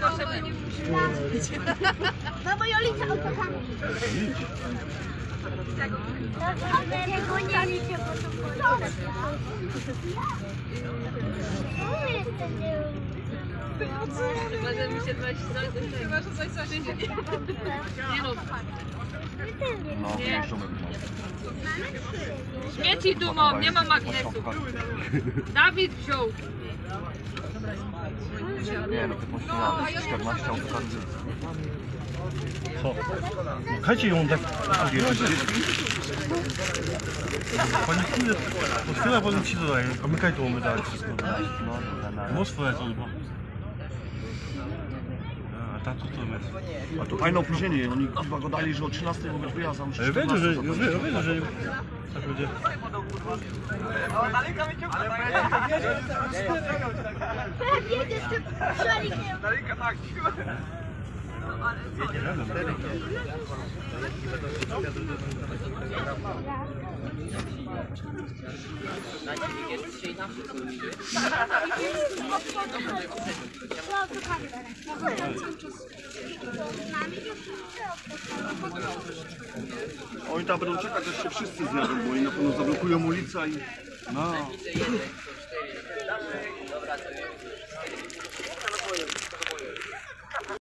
zobaczymy. No bo Jolica autokami. Tego nie liczę, bo to policja. Co jest Chyba, że mi się coś, coś, chyba, że coś, coś. Nie no, No, Nie. śmieci dumą, nie ma magnesu. Dawid wziął. Nie, no ty poświęcasz 14 autokarów. Co? Chajcie ją tak. Pani chwilę, to chwila potem ci dodaję. Omykaj to umydać wszystko. No, Mnóstwo jest albo. A tato to jest. A to fajne opóźnienie, oni chyba go dali, że o 13 w ogóle wyjazd, a muszę Ja wiem, że, ja wiem, ja wiem, że tak. Jedziesz tym szalikiem. Oni tam będą czekać, aż się wszyscy zjadą, bo oni na pewno zablokują ulicę i... No.